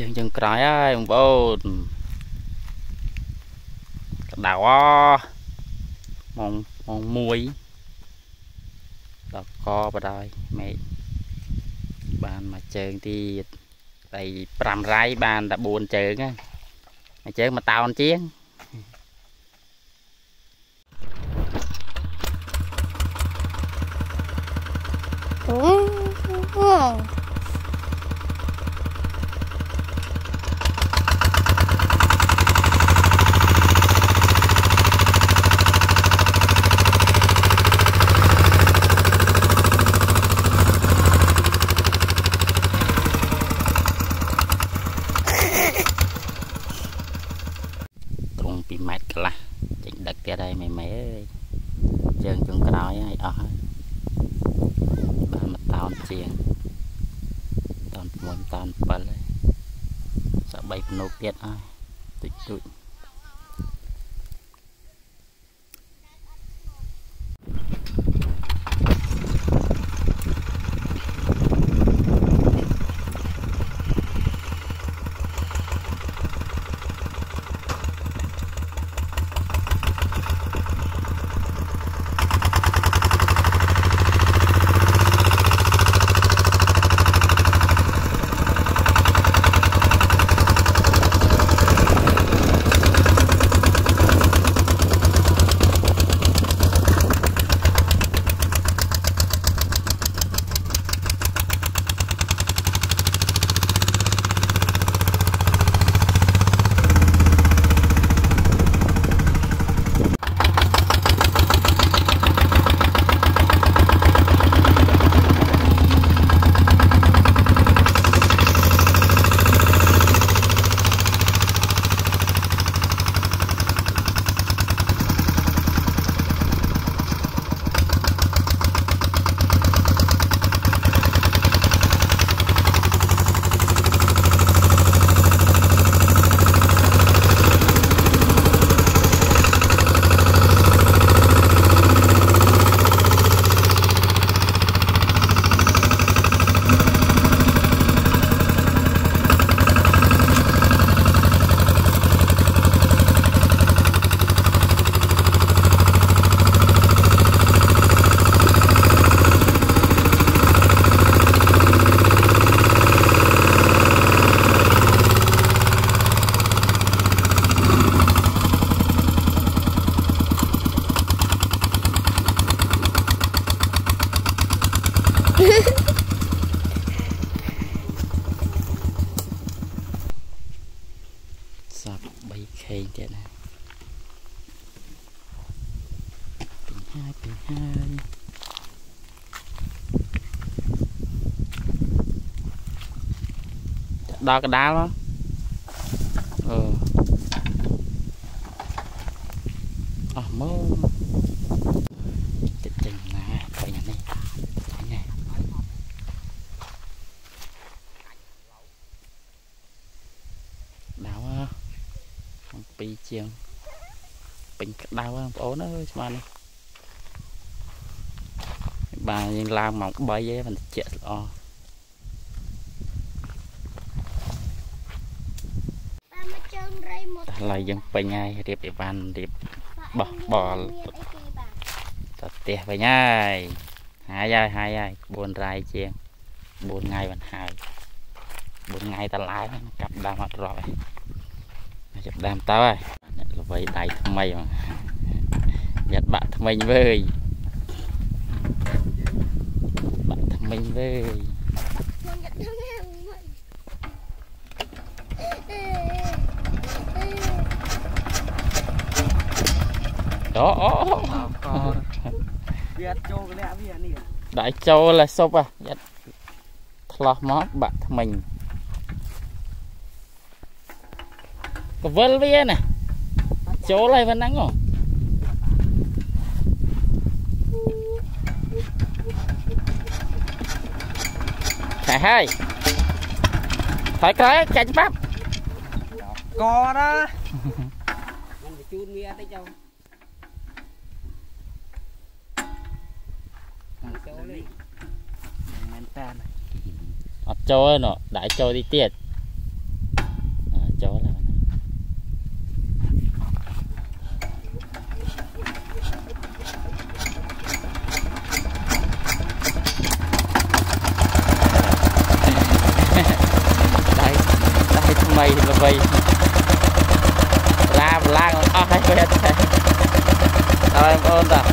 ជើងចុងក្រោយហើយបងប្អូនកដៅអម៉ងម៉ង1ដល់កបដែរមេឃបានមួយជើងទៀតតែ5រៃបានតែ4ជើងហ្នឹងមួយជើងមួយតោនជាងអូត្រង់2ម៉ែត្រកន្លះចេញដឹកទៀតហើយ មេមេអើយជើងចុងក្រោយហើយអស់ហើយបានមួយតោនជាងតោន6តោន7ហើយសាក់3ភ្នូកទៀតហើយតិចតួច សព3ខេងទៀតណាពេញហើយពេញហើយដល់កដាលមកអឺអស់មកចិត្តចេញណាពេញអានេះចេញណាដៅហ៎ អំ ពីជាងពេញក្តៅហ្នឹងបងប្អូនអើយស្មាននេះបាទយើងឡើងម៉ោង3ឯងមិនតិចល្អតាមមកជើងរៃមកតែឡើយយើងពេញហើយរៀបអីវ៉ាន់រៀបបោះបលមានអីគេបាទទៅផ្ទះវិញហើយហើយហើយហើយហើយ4រ៉ាយជាង4ថ្ងៃបានហើយ4ថ្ងៃតឡើងកាប់ដើមអត់រាប់ហើយ ចាប់ដើមតើហើយអ្នកល្បីដៃថ្មីហ្មងយ៉ាត់បាក់ថ្មីវើយបាក់ថ្មីវើយអូអូវាអត់ចូលកលៈវានេះដៃចូលហើយសុបអាយ៉ាត់ឆ្លោះមកបាក់ថ្មី ញកវិលវាណាចូលហើយប៉ុណ្ណឹងហ៎ខែហើយថយក្រោយចាច់ច្បាប់កណាมันបញ្ជូនវាតិចទៅបានចូលនេះមែនតាន អត់ចូលទេណ៎ដាក់ចូលទីទៀតអើចូលហើយ ដៃ ដៃថ្មីល្បីឡាបឡាងអស់ហើយពេលតែដល់បងប្អូនតា